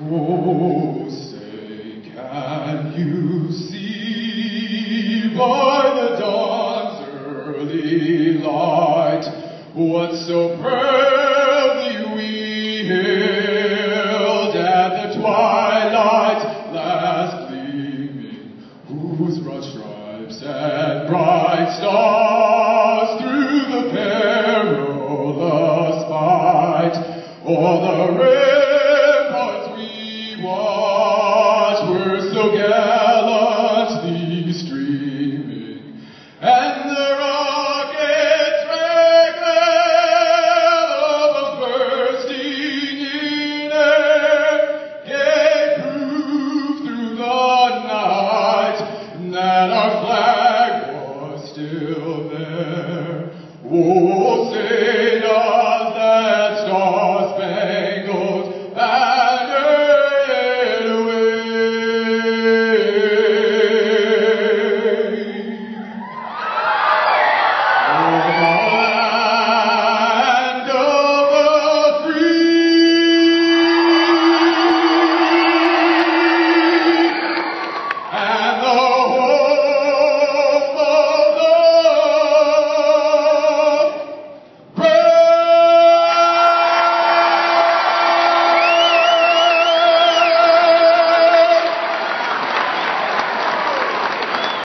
Oh, say, can you see by the dawn's early light what so proudly we hailed at the twilight last gleaming, whose broad stripes and bright stars